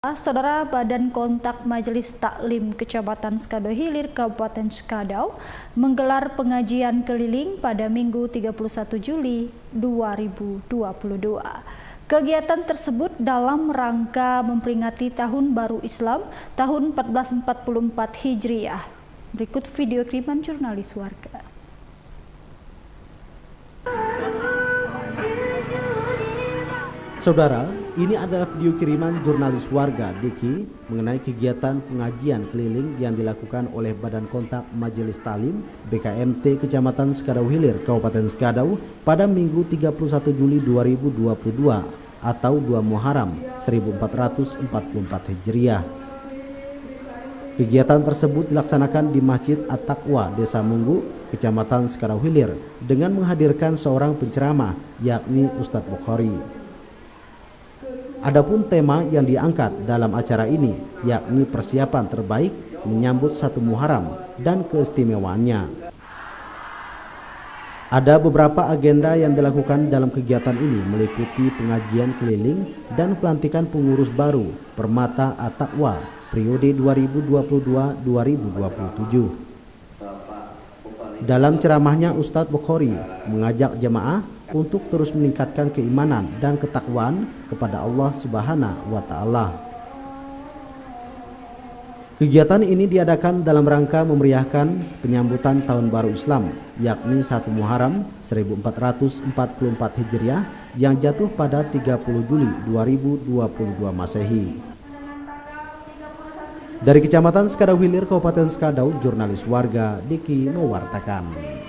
Saudara Badan Kontak Majelis Taklim Kecamatan Skado Hilir Kabupaten Skadau menggelar pengajian keliling pada Minggu 31 Juli 2022. Kegiatan tersebut dalam rangka memperingati Tahun Baru Islam tahun 1444 Hijriah. Berikut video kiriman jurnalis warga. Saudara, ini adalah video kiriman jurnalis warga Diki mengenai kegiatan pengajian keliling yang dilakukan oleh Badan Kontak Majelis Talim BKMT Kecamatan Skadau Hilir, Kabupaten Skadau pada Minggu 31 Juli 2022 atau 2 Muharram 1444 Hijriah. Kegiatan tersebut dilaksanakan di Masjid At-Taqwa, Desa Munggu, Kecamatan Skadau Hilir dengan menghadirkan seorang penceramah yakni Ustadz Bukhari. Adapun tema yang diangkat dalam acara ini yakni persiapan terbaik menyambut satu Muharram dan keistimewaannya. Ada beberapa agenda yang dilakukan dalam kegiatan ini meliputi pengajian keliling dan pelantikan pengurus baru Permata Atakwa periode 2022-2027. Dalam ceramahnya Ustadz Bukhari mengajak jemaah untuk terus meningkatkan keimanan dan ketakwaan kepada Allah Subhanahu wa taala. Kegiatan ini diadakan dalam rangka memeriahkan penyambutan Tahun Baru Islam, yakni 1 Muharram 1444 Hijriah yang jatuh pada 30 Juli 2022 Masehi. Dari Kecamatan Skadau Hilir, Kabupaten Skadau, jurnalis warga Diki mewartakan.